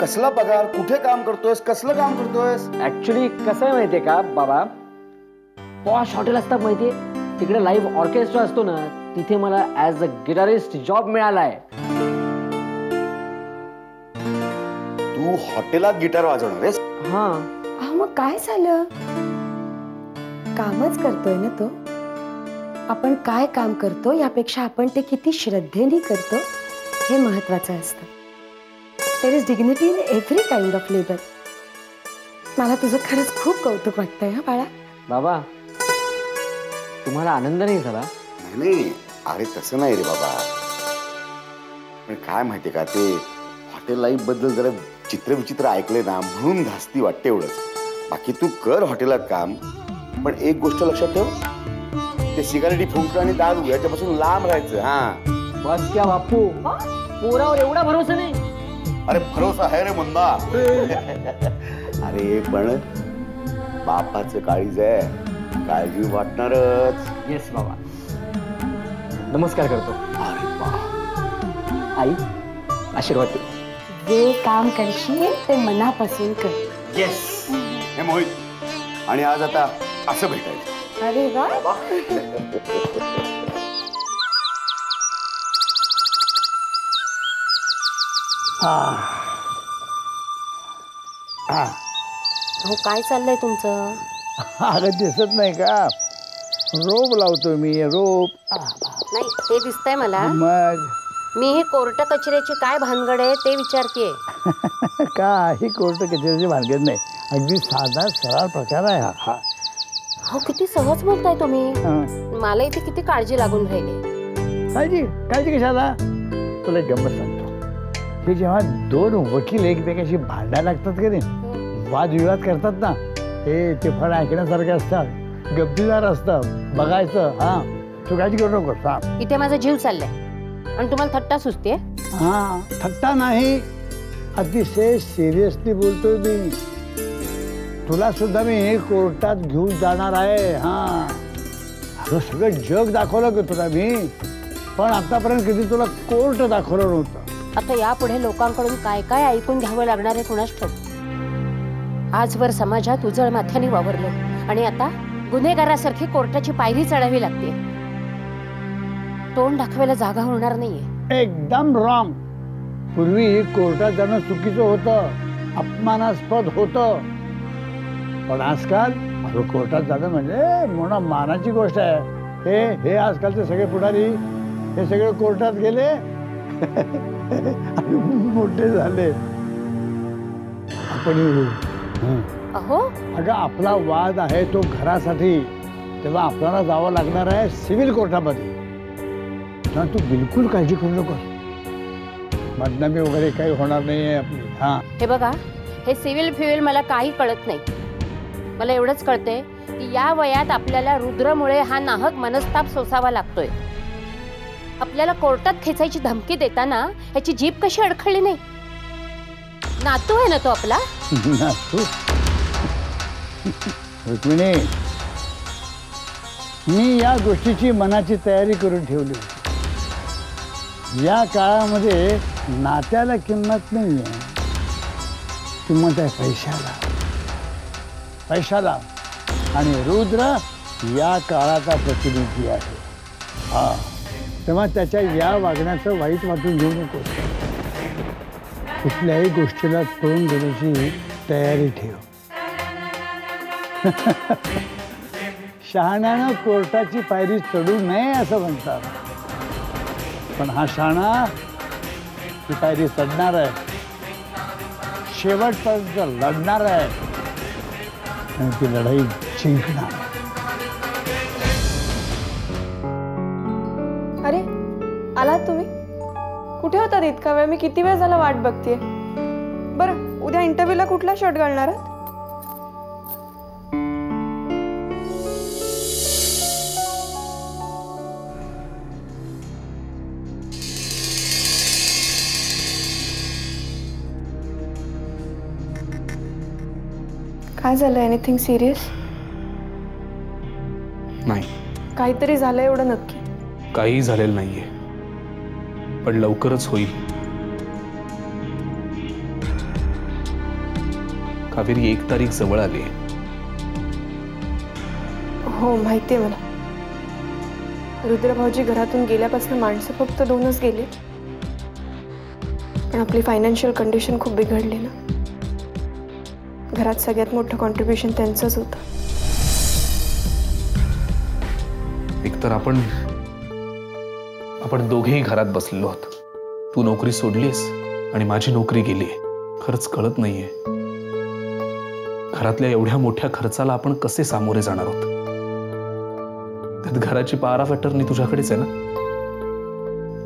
कसला पगार कुठे काम करतोयस कसलं काम करतोयस? ऍक्च्युली कसं आहे माहितीये का बाबा? पॉश हॉटेल असतात माहितीये? तिकडे लाईव्ह ऑर्केस्ट्रा असतो ना तिथे मला ऍज अ गिटारिस्ट जॉब मिळालाय. तू हॉटेलात गिटार वाजवणार हा. अहो मग काय झालं? कामच करतोय ना तो. आपण काय काम करतो यापेक्षा आपण ते किती श्रद्धेने करतो हे महत्वाचं असतं. There is dignity in every kind of labour मला तुझं खरंच खूप कौतुक वाटतंय हा बाळा. बाबा तुम्हाला आनंद नाही झाला? नाही नाही. अरे तसं नाही रे बाबा. पण काय माहितीये का ते हॉटेल लाईफबद्दल जरा चित्र विचित्र ऐकले ना म्हणून धास्ती वाटते एवढंच. बाकी तू कर हॉटेलात काम. पण एक गोष्ट लक्षात ठेव. ते सिगारेटी फुंक आणि दारू याच्यापासून लांब राहायचं हा. बस क्या बापू? पोरावर एवढा भरोसा नाही. अरे भरोसा आहे रे मंदा अरे पण बापाचं काळीज आहे. काळजी वाटणारच. येस बाबा. नमस्कार करतो. अरे बा आई आशीर्वाद दे. जे काम करशील ते मनापासून कर. येस हे मोहित. आणि आज आता असं भेटायचं. अरे वा. हो. काय चाललंय तुमचं? अगं दिसत नाही का? रोप लावतो मी रोप. नाही ते दिसतंय मला. मग? मी ही कोर्ट कचऱ्याची काय भानगड आहे ते विचारतेय. काही कोर्ट कचेरीची भानगड नाही. अगदी साधा सरळ प्रकार आहे हा. हा. हो किती सहज बोलताय तुम्ही. हं. मला इथे किती काळजी लागून राहिली. काळजी? काळजी कशाला? तुला एक गंमत सांगतो. हे जेव्हा दोन वकील एकमेकाशी भांडायला लागतात की नाही? वादविवाद करतात ना हे ते फळ ऐकण्यासारखे असतात गमतीदार असतं बघायचं हा. तू काळजी करू नको हा इथे माझा जीव चाललाय. आणि तुम्हाला थट्टा सुचते हा थट्टा नाही अतिशय सिरियसली बोलतोय मी. तुला सुद्धा मी कोर्टात घेऊन जाणार आहे हा. अगं सगळं जग दाखवलं ग तुला मी. पण आतापर्यंत कधी तुला कोर्ट दाखवलं नव्हतं. आता यापुढे लोकांकडून काय काय ऐकून घ्यावं लागणार आहे कुणाच ठेव आजवर समाजात उजळ माथ्याने वावरलो आणि आता गुन्हेगारासारखी कोर्टाची पायरी चढावी लागते. तोंड दाखवायला जागा होणार नाहीये. एकदम रॉंग. पूर्वी कोर्टात जाणं चुकीचं होतं अपमानास्पद होतं. पण आजकाल कोर्टात जाणं म्हणजे मोठा मानाची गोष्ट आहे. हे हे आजकालचे सगळे पुढारी हे सगळे कोर्टात गेले. आणि मोठे झाले. आपण हं. अहो. अगं आपला वाद आहे तो घरासाठी. तेव्हा आपल्याला जावं लागणार आहे सिव्हिल कोर्टामध्ये. ना तू बिलकुल काळजी करू नको बदनामी वगैरे काही होणार नाही आहे आपली. हां. हे बघा हे सिव्हिल फिव्हिल मला काही कळत नाही. मला एवढंच कळतंय की या वयात आपल्याला रुद्रमुळे हा नाहक मनस्ताप सोसावा लागतोय. आपल्याला कोर्टात खेचायची धमकी देताना ह्याची जीभ कशी अडखळली नाही? नातू आहे ना तो आपला? ना तू रुक्मिणी, मी या गोष्टीची मनाची तयारी करून ठेवली होती. या नात्याला किंमत नाही आहे किंमत आहे पैशाला. पैशाला. रुद्र या काळाचा प्रतिनिधी आहे. हा. तेव्हा त्याच्या या वागण्याचं वाईट वाटून घेऊ नकोस कुठल्याही गोष्टीला तोंड देण्याची तयारी ठेव. शहाण्यानं कोर्टाची पायरी चढू नये असं म्हणतात. पण हा शहाणा ही पायरी चढणार आहे. शेवटपर्यंत लढणार आहे. आणि ती लढाई जिंकणार. आलात तुम्ही? कुठे होतात इतका वेळ? मी किती वेळ झाला वाट बघतीये? बरं उद्या इंटरव्ह्यूला कुठला शर्ट घालणार आहात? काय झालं एनिथिंग सिरियस नाही. काहीतरी झालं एवढं नक्की? काही झालेलं नाहीये. पण लवकरच होईल. कावेरी एक तारीख जवळ आली हो माहिती आहे मला. रुद्रभाऊजी घरातून गेल्यापासून माणसं फक्त दोनच गेली. पण आपली फायनान्शियल कंडिशन खूप बिघडली ना. घरात सगळ्यात मोठं कॉन्ट्रीब्युशन त्यांचंच होतं. एकतर आपण आपण दोघेही घरात बसलेलो आहोत. तू नोकरी सोडलीस आणि माझी नोकरी गेली खरंच कळत नाहीये. घरातल्या एवढ्या मोठ्या खर्चाला आपण कसे सामोरे जाणार आहोत? त्यात घराची पारा फॅटर्नी तुझ्याकडेच आहे ना?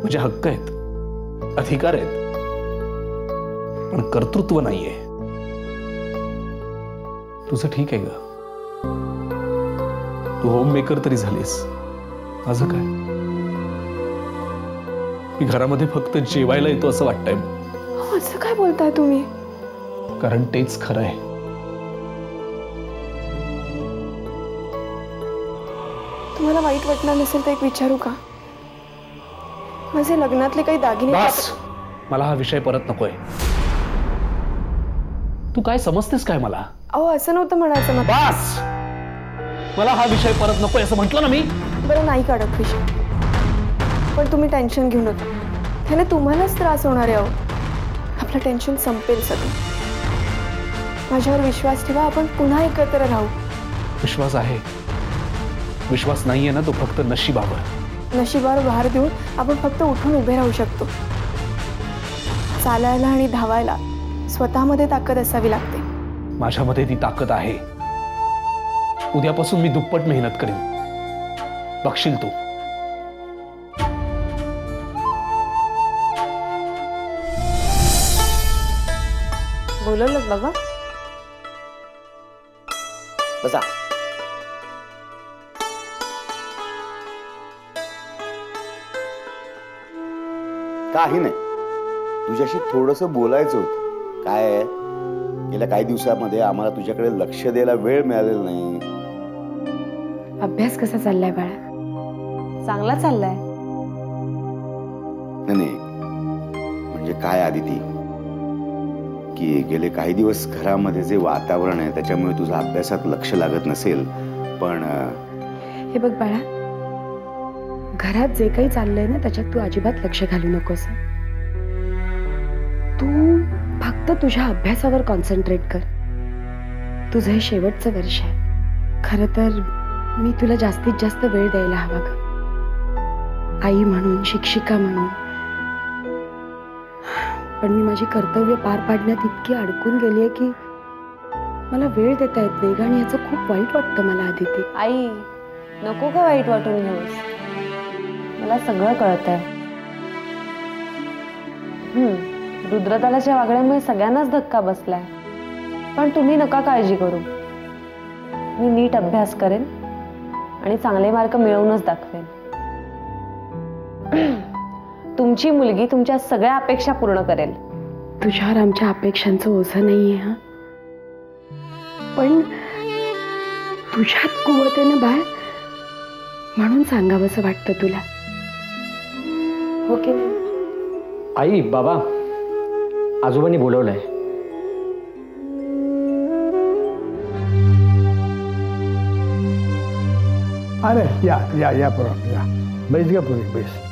म्हणजे हक्क आहेत. अधिकार आहेत. पण कर्तृत्व नाहीये. तुझं ठीक आहे ग. तू होम मेकर तरी झालीस माझं काय? मी घरामध्ये फक्त जेवायला येतो असं वाटतंय. अहो, असं काय बोलताय तुम्ही? कारण तेच खरं आहे. तुम्हाला वाईट वाटणार नसेल तर एक विचारू का? माझे लग्नातले काही दागिने बस! मला हा विषय परत नकोय. तू काय समजतेस काय मला? अहो असं नव्हतं म्हणायचं मला. बस! मला हा विषय परत नकोय असं म्हटलं ना मी. बरं नाही काढत विषय. पण तुम्ही टेन्शन घेऊ नका. त्याने तुम्हालाच त्रास होणार आहे अहो. आपलं टेन्शन संपेल सगळं. माझ्यावर विश्वास ठेवा आपण पुन्हा एकत्र राहू. विश्वास आहे. विश्वास नाहीये ना तो फक्त नशिबावर. नशिबावर भार देऊन आपण फक्त उठून उभे राहू शकतो. चालायला आणि धावायला स्वतःमध्ये ताकद असावी लागते. माझ्यामध्ये ती ताकद आहे. उद्यापासून मी दुप्पट मेहनत करीन. बघशील तू. बोलवलं बाबा. बसा. काही नाही. तुझ्याशी थोडस बोलायचं होतं. काय गेल्या काही दिवसामध्ये आम्हाला तुझ्याकडे लक्ष द्यायला वेळ मिळालेला नाही. अभ्यास कसा चाललाय बाळा? चांगला चाललाय. नाही. म्हणजे काय आदिती? की गेले काही दिवस घरामध्ये जे वातावरण आहे त्याच्यामुळे तुझा अभ्यासात लक्ष लागत नसेल. पण हे बघ बाळा घरात जे काही चाललंय ना त्याच्यात तू अजिबात लक्ष घालू नकोस. तू फक्त तुझ्या अभ्यासावर कॉन्सन्ट्रेट कर. तुझं हे शेवटचं वर्ष आहे. खरं तर मी तुला जास्तीत जास्त वेळ द्यायला हवा ग. आई म्हणून शिक्षिका म्हणून पण मी माझी कर्तव्य पार पाडण्यात इतकी अडकून गेली आहे की मला वेळ देता येत नाही ग आणि याचं खूप वाईट वाटतं मला आदिती. आई नको का वाईट वाटून घेऊस. मला सगळं कळत आहे रुद्रतालाच्या वागण्यामुळे सगळ्यांनाच धक्का बसलाय. पण तुम्ही नका काळजी करू. मी नीट अभ्यास करेन आणि चांगले मार्क मिळवूनच दाखवेन. तुमची मुलगी तुमच्या सगळ्या अपेक्षा पूर्ण करेल. तुझ्यावर आमच्या अपेक्षांचं ओझं नाहीये हा? पण तुझ्यात कुवत आहे ना बाळ म्हणून सांगावंसं वाटतं तुला. हो की नाही? आई बाबा आजोबांनी बोलवलंय. अरे या या या पुरण या. बैस घ्या पुरी बैस.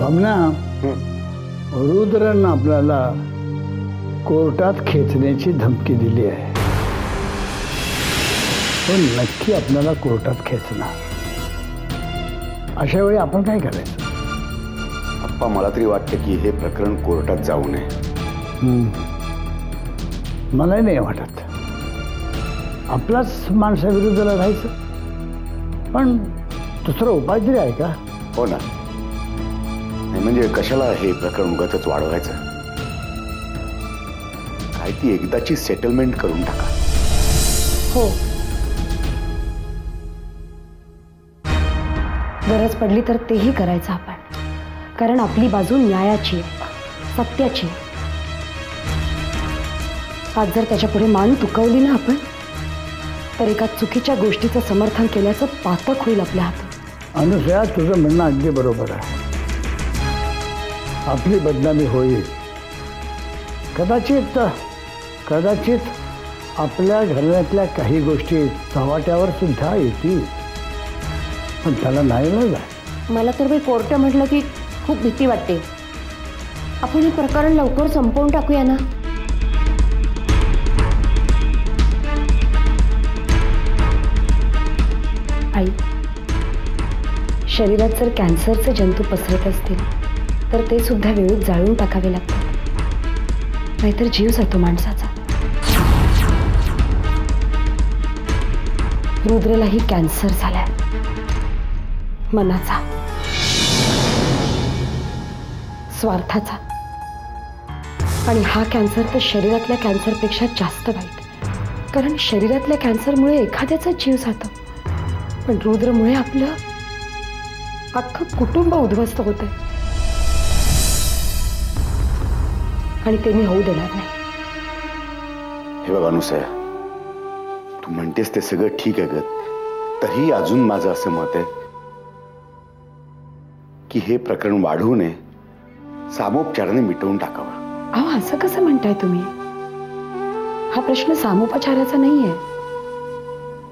ना रुद्रनं आपल्याला कोर्टात खेचण्याची धमकी दिली आहे. पण नक्की आपल्याला कोर्टात खेचणार. अशा वेळी आपण काय करायचं? आप्पा मला तरी वाटतं की हे प्रकरण कोर्टात जाऊ नये. मलाही नाही वाटत. आपलाच माणसाविरुद्ध लढायचं. पण दुसरा उपाय तरी आहे का? हो ना. म्हणजे कशाला हे प्रकरण उगाच वाढवायचं? काय ती एकदाची सेटलमेंट करून टाका. हो. गरज पडली तर तेही करायचं आपण. कारण आपली बाजू न्यायाची सत्याची आज जर त्याच्या पुढे मान तुकवली ना आपण तर एका चुकीच्या गोष्टीचं समर्थन केल्याचं पातक होईल आपल्या हातात अनुसया तुझं म्हणणं अगदी बरोबर आहे. आपली बदनामी होईल. कदाचित कदाचित आपल्या घरातल्या काही गोष्टी चव्हाट्यावर सुद्धा येतील. पण त्याला नाही ना मला तर मी कोर्ट म्हटलं की खूप भीती वाटते. आपण हे प्रकरण लवकर संपवून टाकूया ना? आई शरीरात जर कॅन्सरचे जंतू पसरत असतील तर ते सुद्धा वेळीत जाळून टाकावे लागतात. नाहीतर जीव जातो माणसाचा. रुद्रलाही कॅन्सर झालाय. मनाचा. स्वार्थाचा. आणि हा कॅन्सर तर शरीरातल्या कॅन्सरपेक्षा जास्त वाईट. कारण शरीरातल्या कॅन्सरमुळे एखाद्याचा जीव जातो. पण रुद्रमुळे आपलं अख्खं कुटुंब उद्ध्वस्त होतं आणि ते मी होऊ देणार नाही. हे बघ अनुसया तू म्हणतेस ते सगळं ठीक आहे ग तरी अजून माझं असं मत आहे की हे प्रकरण वाढवू नये सामोपचाराने मिटवून टाकावं. अहो असं कसं म्हणताय तुम्ही? हा प्रश्न सामोपचाराचा नाहीये.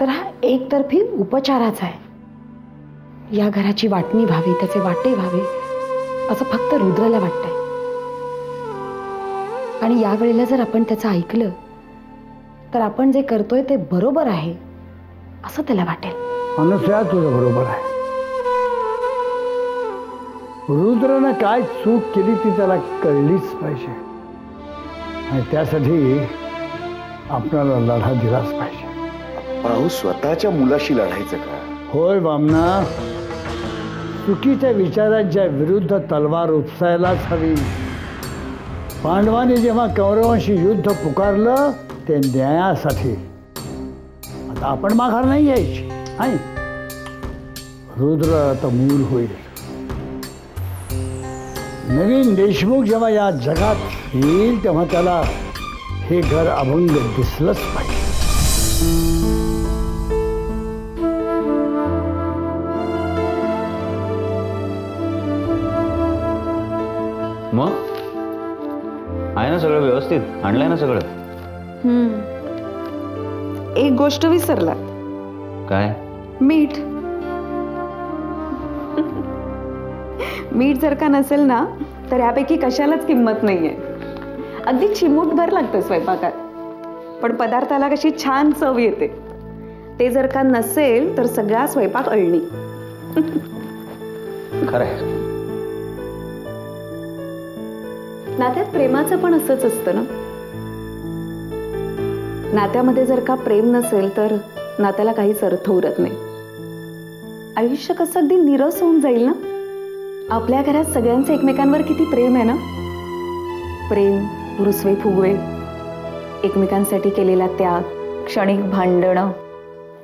तर हा एकतर्फी उपचाराचा आहे. या घराची वाटणी व्हावी त्याचे वाटे व्हावे असं फक्त रुद्रला वाटतंय. आणि यावेळेला जर आपण त्याचं ऐकलं तर आपण जे करतोय ते बरोबर आहे असं त्याला वाटेल. अनुसया तुझं बरोबर आहे. रुद्रनं काय चूक केली ती त्याला कळलीच पाहिजे. आणि त्यासाठी आपल्याला लढा दिलाच पाहिजे. भाऊ स्वतःच्या मुलाशी लढायचं का? होय बामना चुकीच्या विचारांच्या विरुद्ध तलवार उपसायलाच हवी. पांडवांनी जेव्हा कौरवांशी युद्ध पुकारलं ते न्यायासाठी. आता आपण माघार नाही यायची आहे रुद्र आता मूल होईल. नवीन देशमुख जेव्हा या जगात येईल तेव्हा त्याला हे घर अभंग दिसलंच पाहिजे. ना सगळं व्यवस्थित? आणलंय ना सगळं? एक गोष्ट विसरला काय? मीठ. मीठ जर का नसेल ना तर यापैकी कशालाच किंमत नाहीये. अगदी चिमूटभर लागतं स्वयंपाकात. पण पदार्थाला कशी छान चव येते. ते जर का नसेल तर सगळा स्वयंपाक अळणी. खरंय. नात्यात प्रेमाचं पण असंच असतं ना? नात्यामध्ये जर का प्रेम नसेल तर नात्याला काहीच अर्थ उरत नाही. आयुष्य कसं अगदी निरस होऊन जाईल ना? आपल्या घरात सगळ्यांचं एकमेकांवर किती प्रेम आहे ना? प्रेम रुसवे फुगवे. एकमेकांसाठी केलेला त्याग क्षणिक भांडणं.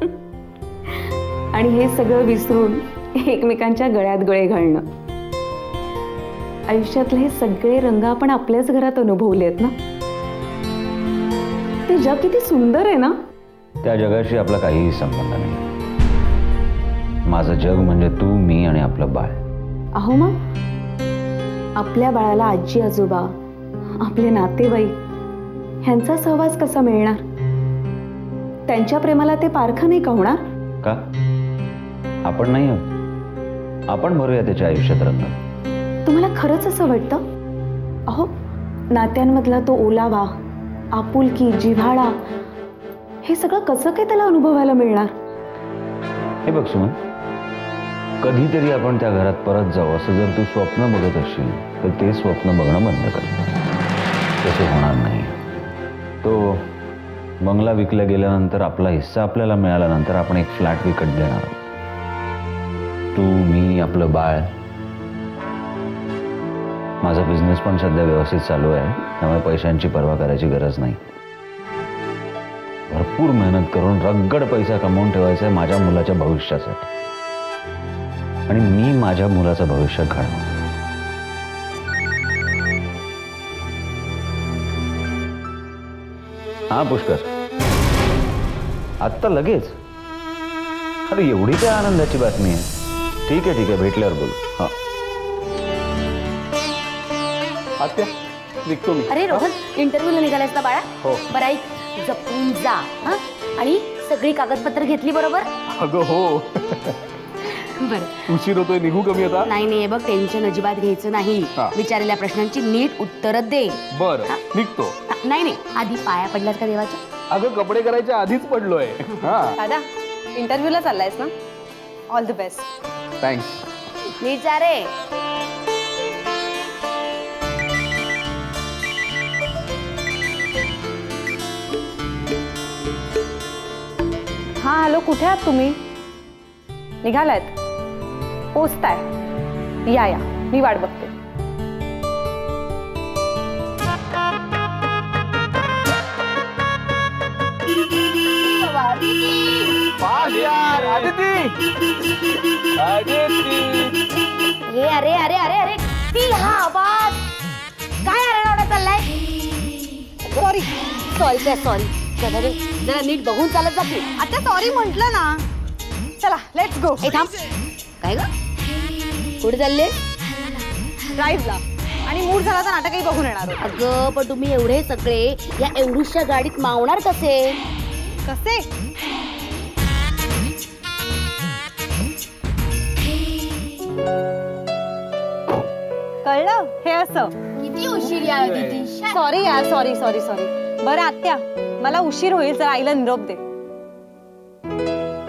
आणि हे सगळं विसरून एकमेकांच्या गळ्यात गळे घालणं. आयुष्यातले हे सगळे रंग आपण आपल्याच घरात अनुभवले आहेत ना? ते जग किती सुंदर आहे ना? त्या जगाशी आपला काहीही संबंध नाही. माझं जग म्हणजे तू मी आणि आपलं बाळ. अहो मग? आपल्या बाळाला आजी आजोबा आपले नातेवाईक ह्यांचा सहवास कसा मिळणार? त्यांच्या प्रेमाला ते पारखं नाही का होणार? का? आपण नाही आहोत. आपण भरूया त्याच्या आयुष्यात रंग. तुम्हाला खरंच असं वाटतं? अहो नात्यांमधला तो ओलावा आपुलकी जिव्हाळा हे सगळं कसं काय त्याला अनुभवायला मिळणार? हे बघ सुमन कधीतरी आपण त्या घरात परत जाऊ असं जर तू स्वप्न बघत असशील तर ते स्वप्न बघणं बंद कर. तसं होणार नाही. तो बंगला विकला गेल्यानंतर आपला हिस्सा आपल्याला मिळाल्यानंतर आपण एक फ्लॅट विकत देणार आहोत. तू मी आपलं बाळ माझा बिझनेस पण सध्या व्यवस्थित चालू आहे. त्यामुळे पैशांची पर्वा करायची गरज नाही. भरपूर मेहनत करून रगड पैसा कमवून ठेवायचा आहे माझ्या मुलाच्या भविष्यासाठी. आणि मी माझ्या मुलाचं भविष्य घडवणार. हा पुष्कर. आत्ता लगेच? अरे एवढी काय आनंदाची बातमी आहे. ठीक आहे ठीक आहे भेटल्यावर बोलू. हा. आत्या निघतो मी. अरे रोहन इंटरव्ह्यूला निघालायस ना बाळा? हो. बरं ऐक जपून जा हा? आणि सगळी कागदपत्र घेतली बरोबर? अगं हो. बरं. उशीर होतोय निघू कमी आता. नाही नाही बघ टेन्शन अजिबात घ्यायचं नाही. हा. विचारलेल्या प्रश्नांची नीट उत्तरं दे. बरं निघतो. नाही नाही आधी पाया पडलास का देवाच्या? अगं कपडे करायच्या आधीच पडलोय. हा. दादा इंटरव्ह्यूला चाललायस ना? ऑल द बेस्ट थँक्स नीट जा रे हा हॅलो कुठे आहात तुम्ही? निघालायत. पोचताय. या या. मी वाट बघते. हे अरे अरे अरे अरे ती हा आवाज़. काय अरे चाललाय? सॉरी सॉरी सॉरी रे जरा नीट बघून चालत जा की. आता सॉरी म्हंटल ना. चला लेट्स गो ए थांब. काय ग? कुठे चालले? ड्राईव्हला आणि मूड झाला तर नाटकही बघून येणार. अगं पण तुम्ही एवढे सगळे या एवढीशा गाडीत मावणार कसे? कसे? कळलं? हे असं. किती उशीर या सॉरी यार सॉरी सॉरी सॉरी बरं आत्या. मला उशीर होईल जर आईला निरोप दे.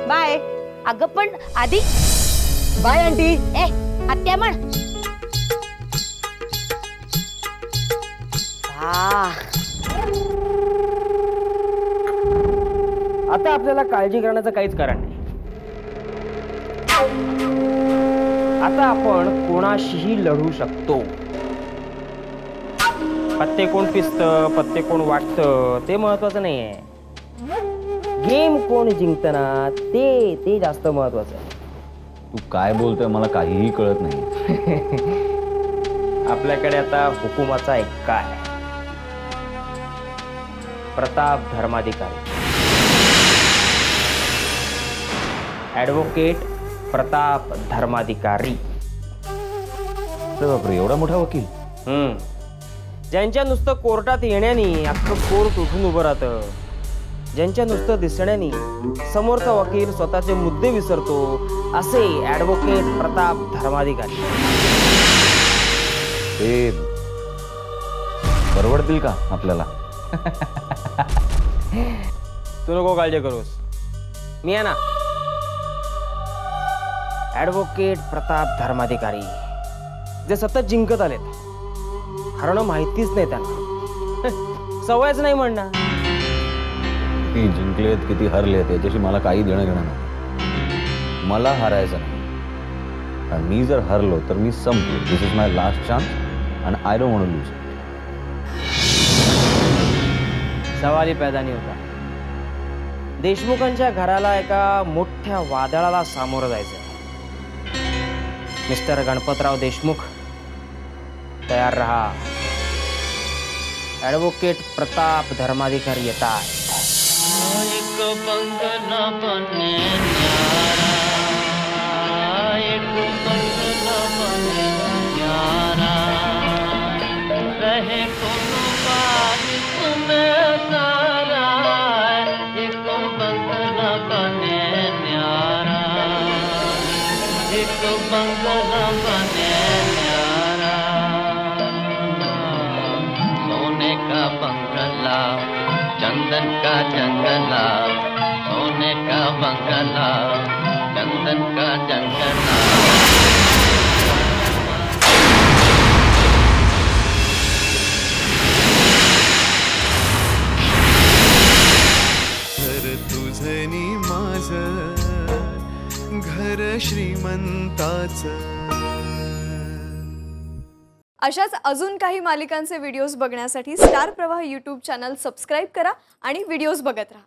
बाय. अगं पण आधी बाय आंटी. ए आत्या म्हण. आता आपल्याला काळजी करण्याचं काहीच कारण नाही. आता आपण कोणाशीही लढू शकतो. पत्ते कोण पिसतं पत्ते कोण वाटतं ते महत्वाचं नाही आहे गेम कोण जिंकतं ते ते जास्त महत्वाचं आहे. तू काय बोलतोय मला काहीही कळत नाही. आपल्याकडे आता हुकुमाचा एक काय प्रताप धर्माधिकारी. ॲडव्होकेट प्रताप धर्माधिकारी. बापरे एवढा मोठा वकील? हम्म. ज्यांच्या नुसतं कोर्टात येण्यानी अख्खं कोर्ट उठून उभं राहतं. ज्यांच्या नुसतं दिसण्यानी समोरचा वकील स्वतःचे मुद्दे विसरतो असे ॲडव्होकेट प्रताप धर्माधिकारी. ते परवडतील का आपल्याला? तू नको काळजी करूस. मी आहे ना. ॲडव्होकेट प्रताप धर्माधिकारी. जे सतत जिंकत आलेत. हरणं माहितीच नाही त्यांना. सवयच नाही म्हणणार. किती जिंकलेत किती हरलेत याच्याशी मला काही देणं घेणं नाही. मला हारायचं नाही. आणि मी जर हरलो तर मी संपलो. This is my last chance आणि आय डोंट वॉन्ट लूज सवाली पैदा नाही होता. देशमुखांच्या घराला एका मोठ्या वादळाला सामोरं जायचं. मिस्टर गणपतराव देशमुख तयार रहा. ॲडव्होकेट प्रताप धर्माधिकारी येतात सोने जंगला सोने का बंगला चंदन का जंगला। घर तुझनी माझ घर श्रीमंताचं. अशाच अजून काही मालिकांचे व्हिडिओज बघण्यासाठी Star Pravah YouTube channel subscribe करा. आणि व्हिडिओज बघत राहा.